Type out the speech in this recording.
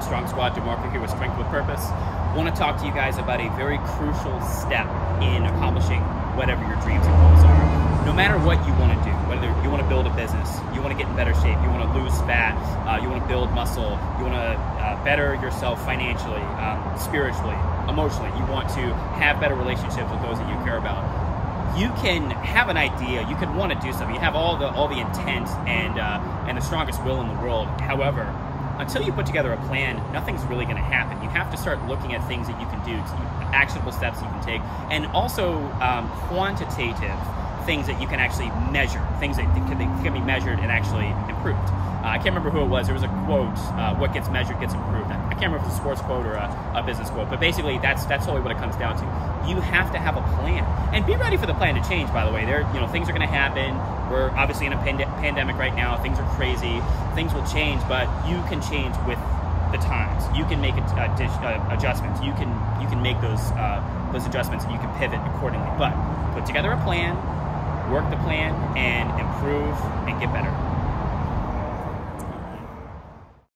John Strong Squad, DeMarco here with Strength with Purpose. I want to talk to you guys about a very crucial step in accomplishing whatever your dreams and goals are. No matter what you want to do, whether you want to build a business, you want to get in better shape, you want to lose fat, uh, you want to build muscle, you want to uh, better yourself financially, um, spiritually, emotionally, you want to have better relationships with those that you care about you can have an idea, you can want to do something, you have all the all the intent and uh, and the strongest will in the world. However, until you put together a plan, nothing's really going to happen. You have to start looking at things that you can do, actionable steps you can take, and also um, quantitative things that you can actually measure, things that can, can be measured and actually improved. Uh, I can't remember who it was. There was a quote: uh, "What gets measured gets improved." I can't remember if it's a sports quote or a, a, business quote, but basically that's that's totally what it comes down to. You have to have a plan and be ready for the plan to change. By the way, there you know things are going to happen. We're obviously in a pand- pandemic right now. Things are crazy. Things will change, but you can change with the times. You can make adjustments. You can you can make those uh, those adjustments and you can pivot accordingly. But put together a plan, work the plan, and improve and get better.